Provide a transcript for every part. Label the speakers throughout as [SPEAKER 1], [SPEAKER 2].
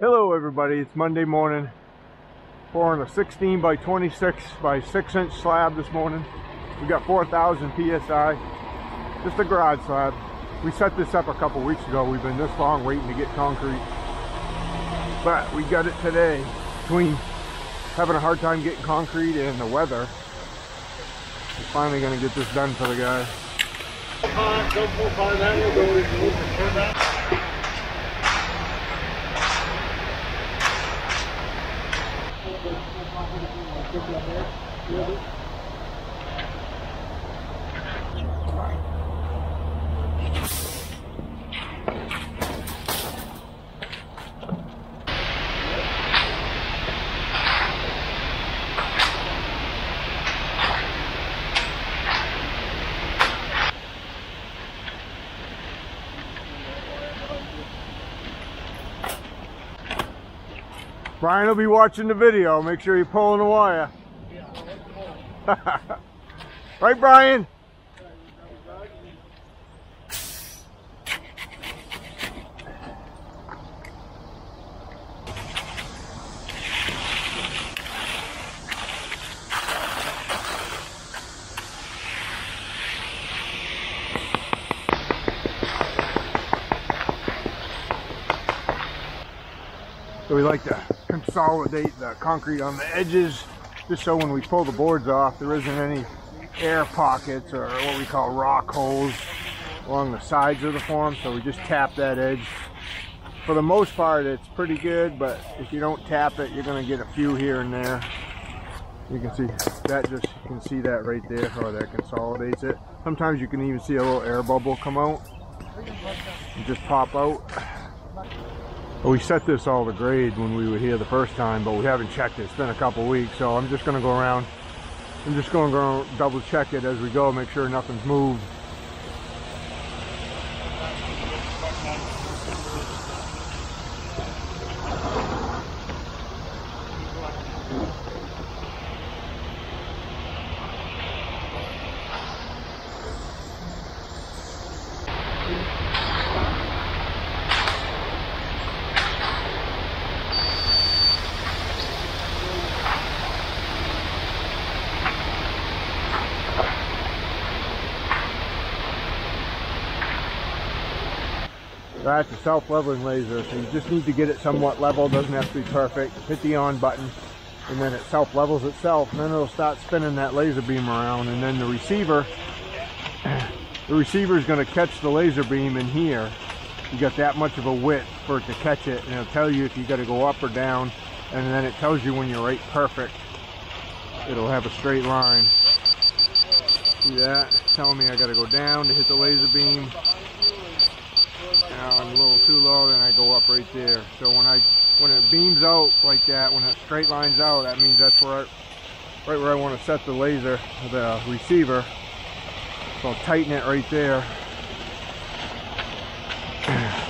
[SPEAKER 1] Hello everybody, it's Monday morning. Pouring a 16 by 26 by 6 inch slab this morning. We got 4,000 PSI. Just a garage slab. We set this up a couple weeks ago. We've been this long waiting to get concrete. But we got it today. Between having a hard time getting concrete and the weather, we're finally gonna get this done for the guy. Good luck. Brian will be watching the video. Make sure you're pulling the wire. right, Brian? We like to consolidate the concrete on the edges just so when we pull the boards off there isn't any air pockets or what we call rock holes along the sides of the form so we just tap that edge. For the most part it's pretty good but if you don't tap it you're going to get a few here and there. You can see that just you can see that right there how that consolidates it. Sometimes you can even see a little air bubble come out and just pop out we set this all to grade when we were here the first time, but we haven't checked it. It's been a couple weeks, so I'm just going to go around. I'm just going to go double check it as we go, make sure nothing's moved. That's a self-leveling laser, so you just need to get it somewhat level. Doesn't have to be perfect. Hit the on button, and then it self-levels itself. And then it'll start spinning that laser beam around, and then the receiver, the receiver is going to catch the laser beam in here. You got that much of a width for it to catch it, and it'll tell you if you got to go up or down, and then it tells you when you're right perfect. It'll have a straight line. See that? Telling me I got to go down to hit the laser beam now I'm a little too low, then I go up right there. So when I when it beams out like that, when it straight lines out, that means that's where I, right where I want to set the laser, the receiver. So I'll tighten it right there.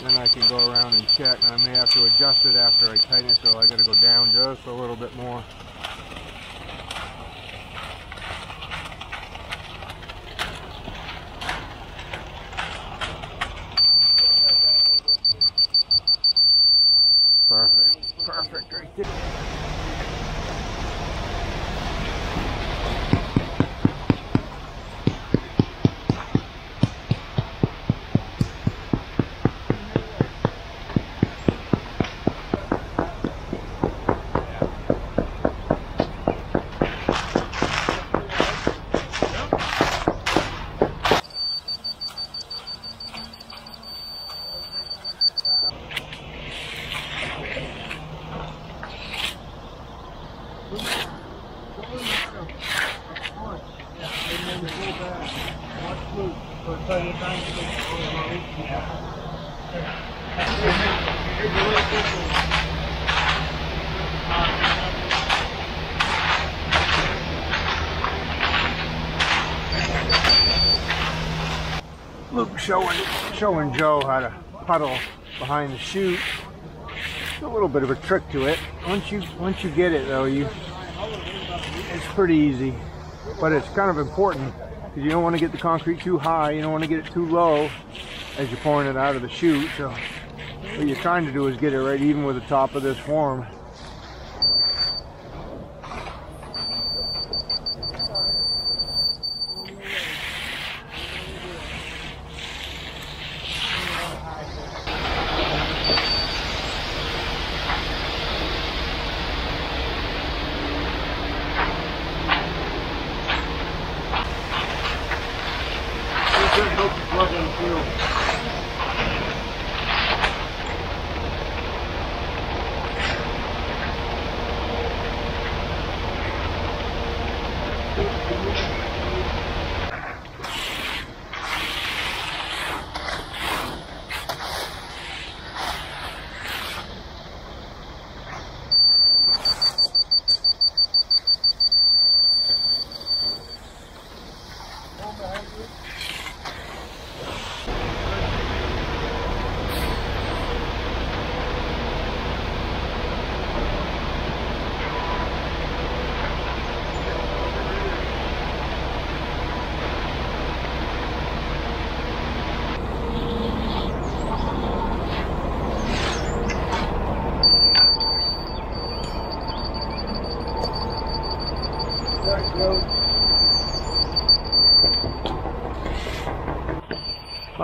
[SPEAKER 1] then I can go around and check, and I may have to adjust it after I tighten it, so I got to go down just a little bit more. Perfect. Perfect right there. Luke showing showing Joe how to puddle behind the chute. It's a little bit of a trick to it. Once you once you get it though, you it's pretty easy. But it's kind of important because you don't want to get the concrete too high, you don't want to get it too low. as you're pouring it out of the chute. So what you're trying to do is get it right even with the top of this form.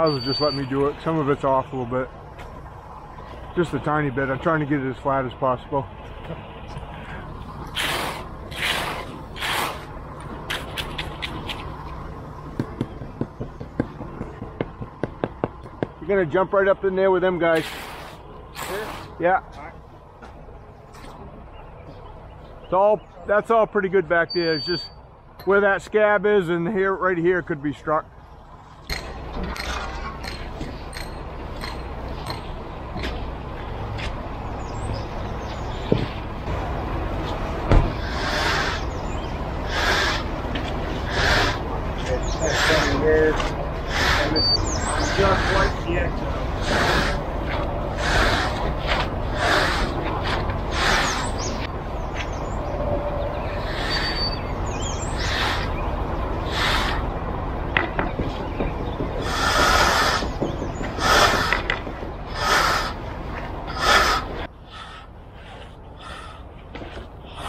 [SPEAKER 1] I was just letting me do it. Some of it's off a little bit. Just a tiny bit. I'm trying to get it as flat as possible. You're gonna jump right up in there with them guys. Yeah. It's all that's all pretty good back there. It's just where that scab is and here right here could be struck.
[SPEAKER 2] just like the exit.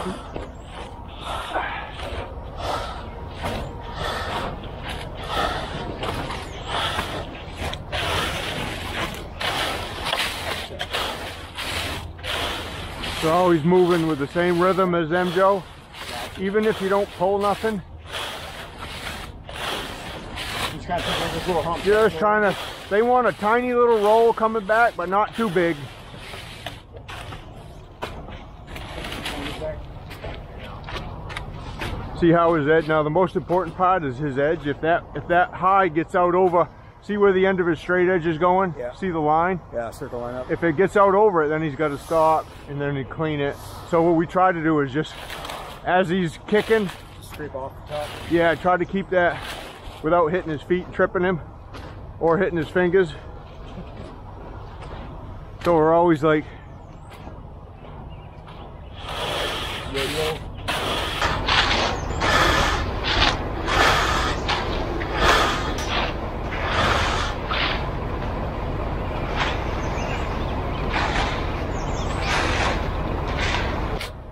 [SPEAKER 1] So always moving with the same rhythm as them, Joe. Even if you don't pull nothing,
[SPEAKER 2] Just gotta take like this little hump.
[SPEAKER 1] you're just trying to. They want a tiny little roll coming back, but not too big. See how his edge. Now the most important part is his edge. If that if that high gets out over, see where the end of his straight edge is going.
[SPEAKER 2] Yeah.
[SPEAKER 1] See the line.
[SPEAKER 2] Yeah, circle line up.
[SPEAKER 1] If it gets out over it, then he's got to stop and then he clean it. So what we try to do is just, as he's kicking,
[SPEAKER 2] Scrape off the top.
[SPEAKER 1] yeah, try to keep that without hitting his feet and tripping him or hitting his fingers. So we're always like,
[SPEAKER 2] Yo-yo.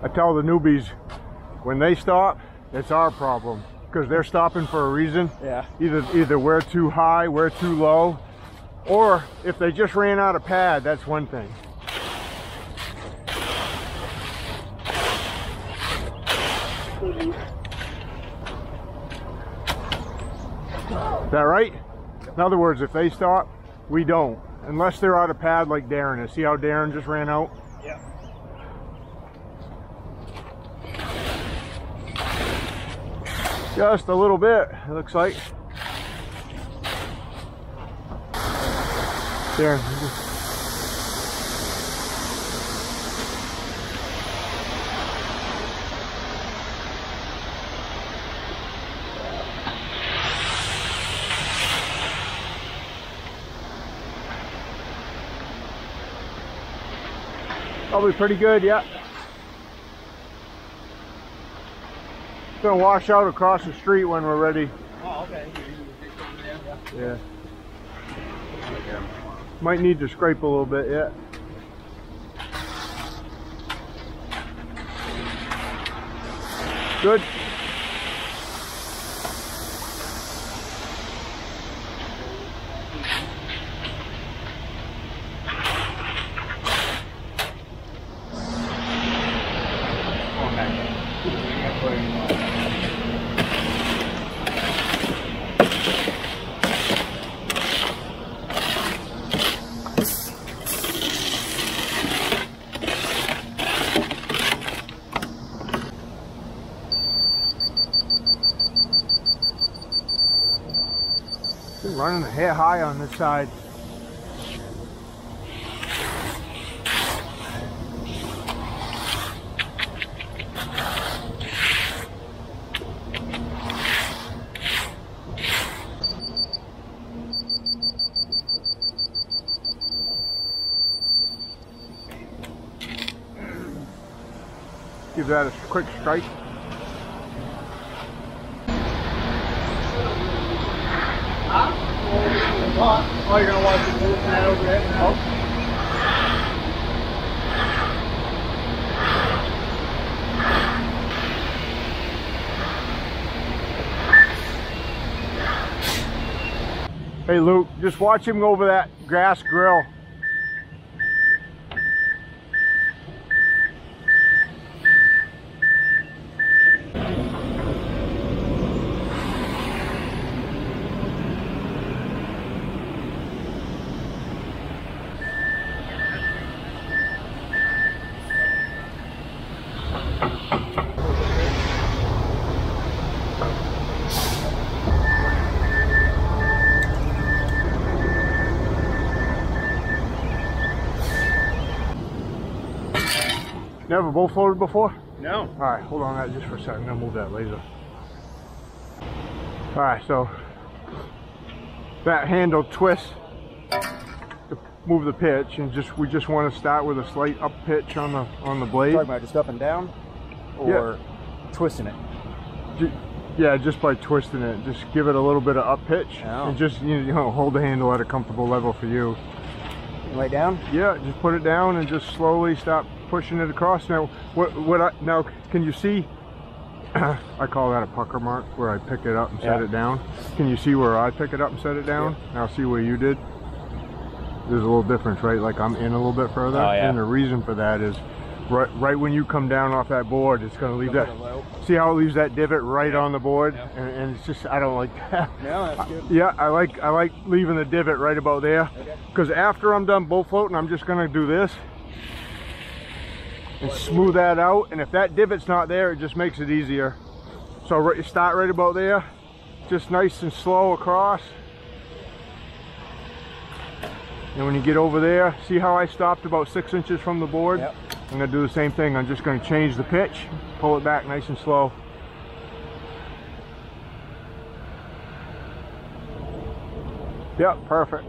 [SPEAKER 1] I tell the newbies, when they stop, it's our problem because they're stopping for a reason.
[SPEAKER 2] Yeah.
[SPEAKER 1] Either either we're too high, we're too low, or if they just ran out of pad, that's one thing. Is that right? In other words, if they stop, we don't. Unless they're out of pad like Darren is. See how Darren just ran out?
[SPEAKER 2] Yeah.
[SPEAKER 1] Just a little bit, it looks like. There. Probably pretty good, yeah. It's gonna wash out across the street when we're ready.
[SPEAKER 2] Oh, okay.
[SPEAKER 1] Yeah. Might need to scrape a little bit yeah. Good. Been running hair high on this side. Give that a quick strike.
[SPEAKER 2] Oh, you're gonna watch move that over?
[SPEAKER 1] Hey Luke, just watch him go over that grass grill. Never bull floated before?
[SPEAKER 2] No.
[SPEAKER 1] All right, hold on that just for a second. I'm gonna move that laser. All right, so that handle twists to move the pitch, and just we just want to start with a slight up pitch on the on the blade.
[SPEAKER 2] Talking about just up and down, or twisting it.
[SPEAKER 1] Yeah, just by twisting it, just give it a little bit of up pitch,
[SPEAKER 2] Oh.
[SPEAKER 1] and just you know hold the handle at a comfortable level for you.
[SPEAKER 2] Lay down.
[SPEAKER 1] Yeah, just put it down and just slowly stop pushing it across. Now, what what I now can you see? I call that a pucker mark where I pick it up and set
[SPEAKER 2] Yeah.
[SPEAKER 1] it down. Can you see where I pick it up and set it down? Now see where you did. There's a little difference, right? Like I'm in a little bit further,
[SPEAKER 2] Oh, yeah.
[SPEAKER 1] and the reason for that is right right when you come down off that board, it's going to leave that.
[SPEAKER 2] Low.
[SPEAKER 1] See how it leaves that divot right on the board,
[SPEAKER 2] Yeah.
[SPEAKER 1] and, and it's just I don't like that.
[SPEAKER 2] No, that's good.
[SPEAKER 1] Yeah, I like I like leaving the divot right about there.
[SPEAKER 2] Okay.
[SPEAKER 1] Because after I'm done bull floating, I'm just gonna do this and smooth that out. And if that divot's not there, it just makes it easier. So right, start right about there, just nice and slow across. And when you get over there, see how I stopped about six inches from the board?
[SPEAKER 2] Yep.
[SPEAKER 1] I'm gonna do the same thing. I'm just gonna change the pitch, pull it back nice and slow. Yep, perfect.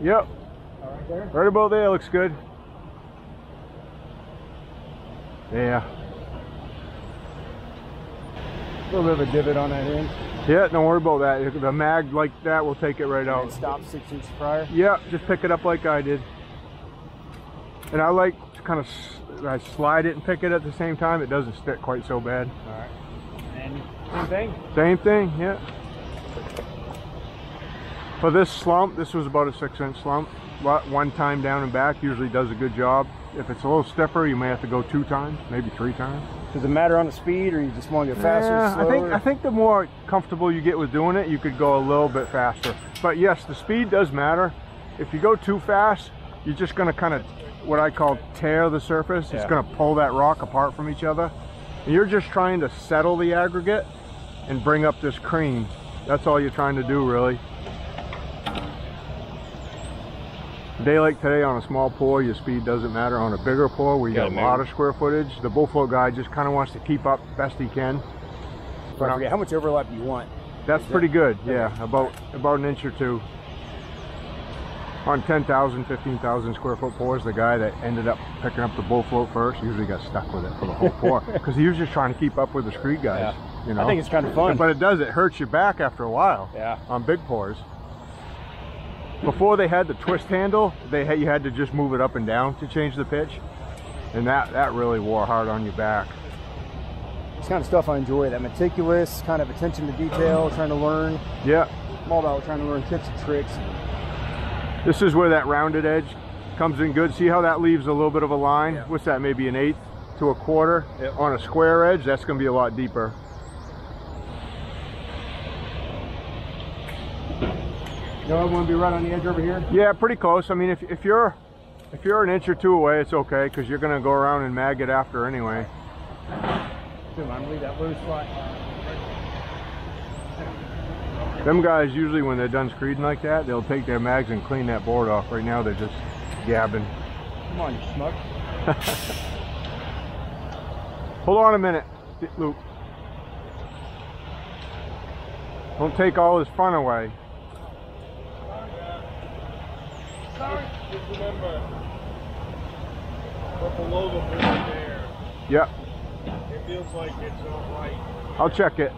[SPEAKER 1] Yep,
[SPEAKER 2] All right there.
[SPEAKER 1] right about there looks good. Yeah.
[SPEAKER 2] A little bit of a divot on that end.
[SPEAKER 1] Yeah, don't worry about that. The mag like that will take it right
[SPEAKER 2] And
[SPEAKER 1] out.
[SPEAKER 2] stop six inches prior.
[SPEAKER 1] Yeah, just pick it up like I did. And I like to kind of I slide it and pick it at the same time. It doesn't stick quite so bad.
[SPEAKER 2] All right. And same thing.
[SPEAKER 1] Same thing, yeah. For this slump, this was about a six inch slump. One time down and back usually does a good job. If it's a little stiffer, you may have to go two times, maybe three times.
[SPEAKER 2] Does it matter on the speed, or you just want to go faster,
[SPEAKER 1] Yeah, I think I think the more comfortable you get with doing it, you could go a little bit faster. But yes, the speed does matter. If you go too fast, you're just going to kind of what I call tear the surface. It's going to pull that rock apart from each other. And you're just trying to settle the aggregate and bring up this cream. That's all you're trying to do, really. A day like today on a small pour, your speed doesn't matter. On a bigger pour, where you got
[SPEAKER 2] Gotta
[SPEAKER 1] a lot
[SPEAKER 2] move.
[SPEAKER 1] of square footage, the bull float guy just kind of wants to keep up best he can.
[SPEAKER 2] I forget how much overlap you want.
[SPEAKER 1] That's pretty good, yeah. About about an inch or two. On 10,000, 15,000 square foot pours, the guy that ended up picking up the bull float first usually got stuck with it for the whole pour because he was just trying to keep up with the street guys.
[SPEAKER 2] Yeah.
[SPEAKER 1] You know,
[SPEAKER 2] I think it's kind of fun.
[SPEAKER 1] but it does. It hurts your back after a while
[SPEAKER 2] Yeah.
[SPEAKER 1] on big pours. Before they had the twist handle, they had, you had to just move it up and down to change the pitch, and that that really wore hard on your back.
[SPEAKER 3] It's kind of stuff I enjoy. That meticulous kind of attention to detail, trying to learn.
[SPEAKER 1] Yeah,
[SPEAKER 3] I'm all about trying to learn tips and tricks.
[SPEAKER 1] this is where that rounded edge comes in good. See how that leaves a little bit of a line?
[SPEAKER 3] Yeah.
[SPEAKER 1] What's that? Maybe an eighth to a quarter on a square edge. That's going to be a lot deeper.
[SPEAKER 3] You know, I want to be right on the edge over here.
[SPEAKER 1] Yeah, pretty close. I mean, if, if you're if you're an inch or two away, it's okay because you're going to go around and mag it after anyway.
[SPEAKER 3] Dude, I'm leave that loose.
[SPEAKER 1] Them guys usually when they're done screeding like that, they'll take their mags and clean that board off. Right now they're just gabbing.
[SPEAKER 3] Come on, you schmuck.
[SPEAKER 1] Hold on a minute, Luke. Don't take all his fun away.
[SPEAKER 2] Just remember, we're below the board there.
[SPEAKER 1] Yep,
[SPEAKER 2] It feels like it's not right.
[SPEAKER 1] I'll check it.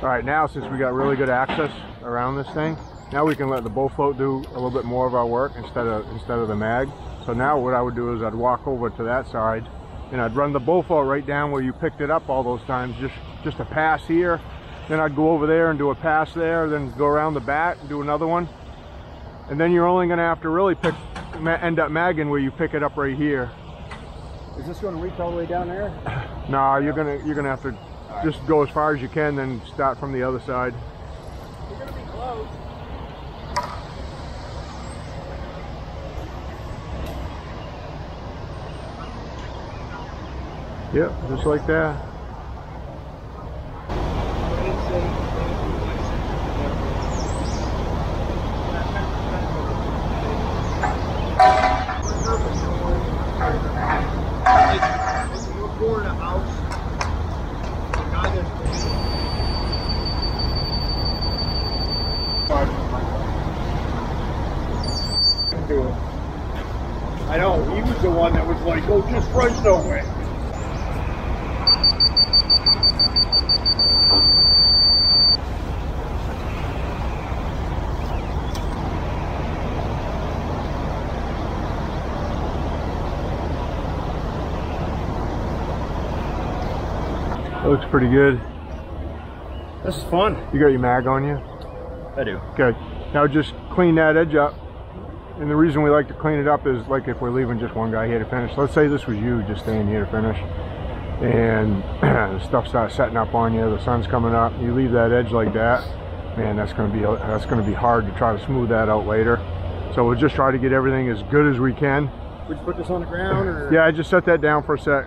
[SPEAKER 1] All right, now since we got really good access around this thing, now we can let the bull float do a little bit more of our work instead of instead of the mag. So now what I would do is I'd walk over to that side and I'd run the bull float right down where you picked it up all those times, just just a pass here. Then I'd go over there and do a pass there, then go around the bat and do another one. And then you're only gonna have to really pick, end up magging where you pick it up right here.
[SPEAKER 3] Is this going to reach all the way down there?
[SPEAKER 1] No, you're gonna you're gonna have to just go as far as you can, then start from the other side.
[SPEAKER 2] We're gonna be close.
[SPEAKER 1] Yep, just like that.
[SPEAKER 2] If you're going to house, the guy that's I know, he was the one that was like, oh, just run somewhere.
[SPEAKER 1] That looks pretty good.
[SPEAKER 3] This is fun.
[SPEAKER 1] You got your mag on you?
[SPEAKER 3] I do.
[SPEAKER 1] Okay. Now just clean that edge up. And the reason we like to clean it up is like if we're leaving just one guy here to finish. Let's say this was you just staying here to finish. And the stuff starts setting up on you, the sun's coming up, you leave that edge like that, man, that's gonna be that's gonna be hard to try to smooth that out later. So we'll just try to get everything as good as we can.
[SPEAKER 3] We you put this on the ground or?
[SPEAKER 1] Yeah, I just set that down for a sec.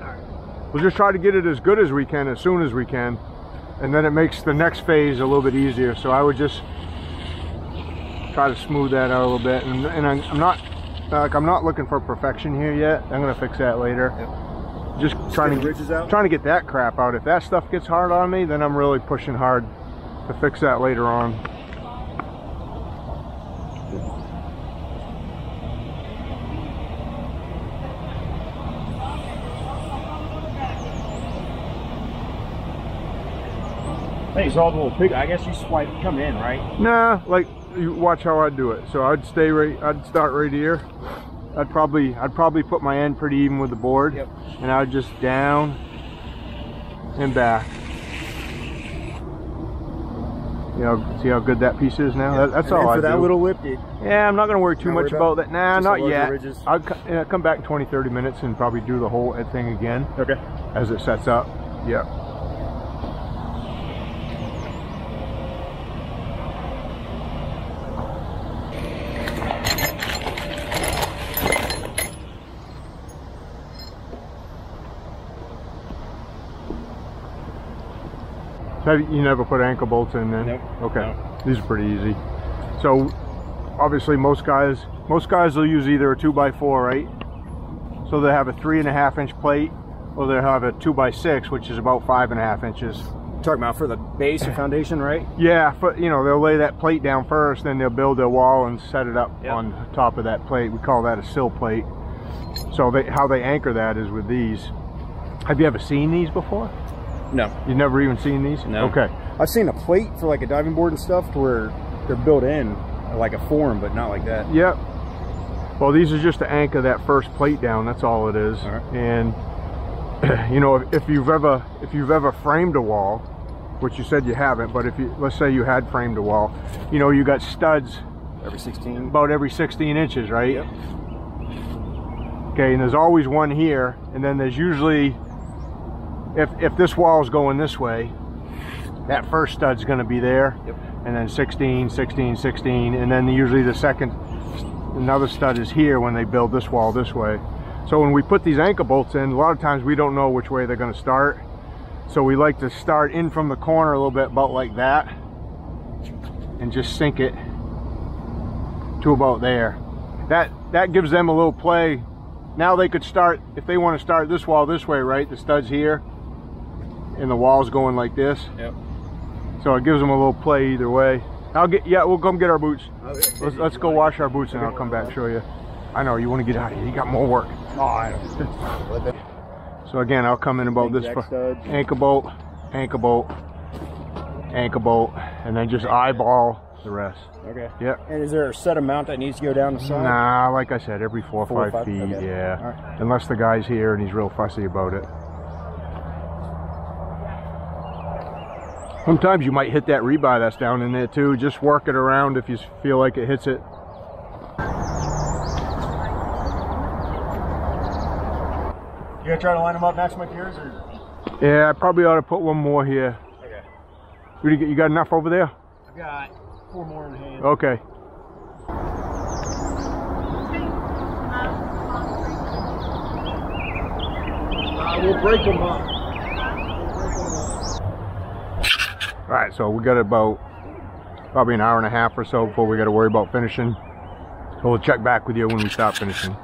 [SPEAKER 1] We'll just try to get it as good as we can, as soon as we can, and then it makes the next phase a little bit easier. So I would just try to smooth that out a little bit, and, and I'm, I'm not like I'm not looking for perfection here yet. I'm gonna fix that later. Just trying to get,
[SPEAKER 3] ridges out?
[SPEAKER 1] trying to get that crap out. If that stuff gets hard on me, then I'm really pushing hard to fix that later on.
[SPEAKER 3] Hey, it's all the little pig. I guess you swipe, come in, right?
[SPEAKER 1] Nah, like you watch how I do it. So I'd stay right. I'd start right here. I'd probably I'd probably put my end pretty even with the board,
[SPEAKER 3] Yep.
[SPEAKER 1] and I'd just down and back. You know, see how good that piece is now. That, that's
[SPEAKER 3] And
[SPEAKER 1] all I
[SPEAKER 3] for that
[SPEAKER 1] do.
[SPEAKER 3] little lip, dude.
[SPEAKER 1] yeah, I'm not gonna worry too much
[SPEAKER 3] about
[SPEAKER 1] about that. Nah,
[SPEAKER 3] just
[SPEAKER 1] not yet.
[SPEAKER 3] ridges?
[SPEAKER 1] I'll yeah, come back in 20, 30 minutes and probably do the whole thing again
[SPEAKER 3] Okay.
[SPEAKER 1] as it sets up. Yep. Have you, never put anchor bolts in then?
[SPEAKER 3] Nope.
[SPEAKER 1] Okay. These are pretty easy. So obviously most guys most guys will use either a two by four, right? So they have a three and a half inch plate, or they'll have a two by six, which is about five and a half inches.
[SPEAKER 3] Talking about for the base or foundation, right?
[SPEAKER 1] Yeah, but you know they'll lay that plate down first, then they'll build their wall and set it up
[SPEAKER 3] Yep.
[SPEAKER 1] on top of that plate. We call that a sill plate. So they, how they anchor that is with these. Have you ever seen these before?
[SPEAKER 3] No.
[SPEAKER 1] You've never even seen these?
[SPEAKER 3] No.
[SPEAKER 1] Okay.
[SPEAKER 3] I've seen a plate for like a diving board and stuff to where they're built in like a form, but not like that.
[SPEAKER 1] Yep. Well, these are just to anchor that first plate down. That's all it is.
[SPEAKER 3] All right.
[SPEAKER 1] And you know, if, if you've ever if you've ever framed a wall, which you said you haven't, but if you let's say you had framed a wall, you know, you got studs
[SPEAKER 3] Every 16.
[SPEAKER 1] about every 16 inches, right?
[SPEAKER 3] Yep.
[SPEAKER 1] Okay, and there's always one here, and then there's usually if if this is going this way, that first stud's going to be there,
[SPEAKER 3] Yep.
[SPEAKER 1] and then 16, 16, 16, and then usually the second another stud is here when they build this wall this way. So when we put these anchor bolts in, a lot of times we don't know which way they're going to start. So we like to start in from the corner a little bit, about like that, and just sink it to about there. That that gives them a little play. Now they could start if they want to start this wall this way, right? The studs here, and the wall's going like this.
[SPEAKER 3] Yep.
[SPEAKER 1] So it gives them a little play either way. I'll get yeah, we'll come get our boots. Let's, let's go wash our boots and I'll come back and show you. I know you want to get out of here. You got more work.
[SPEAKER 3] Oh, I know.
[SPEAKER 1] So again, I'll come in about this
[SPEAKER 3] Jack
[SPEAKER 1] far.
[SPEAKER 3] studs.
[SPEAKER 1] Anchor bolt, anchor bolt, anchor bolt, and then just eyeball the rest.
[SPEAKER 3] Okay.
[SPEAKER 1] Yep.
[SPEAKER 3] And is there a set amount that needs to go down the side?
[SPEAKER 1] Nah, like I said, every four or
[SPEAKER 3] Four
[SPEAKER 1] five,
[SPEAKER 3] five?
[SPEAKER 1] feet,
[SPEAKER 3] Okay.
[SPEAKER 1] yeah.
[SPEAKER 3] Right.
[SPEAKER 1] Unless the guy's here and he's real fussy about it. Sometimes you might hit that rebar that's down in there too. Just work it around if you feel like it hits it.
[SPEAKER 3] You gonna try to line them up next to my gears or?
[SPEAKER 1] Yeah, I probably ought to put one more here.
[SPEAKER 3] Okay.
[SPEAKER 1] You you got enough over there?
[SPEAKER 3] I've got four more in hand.
[SPEAKER 1] Okay.
[SPEAKER 2] Uh, we'll break them up.
[SPEAKER 1] All right, so we got about probably an hour and a half or so before we got to worry about finishing. So we'll check back with you when we stop finishing.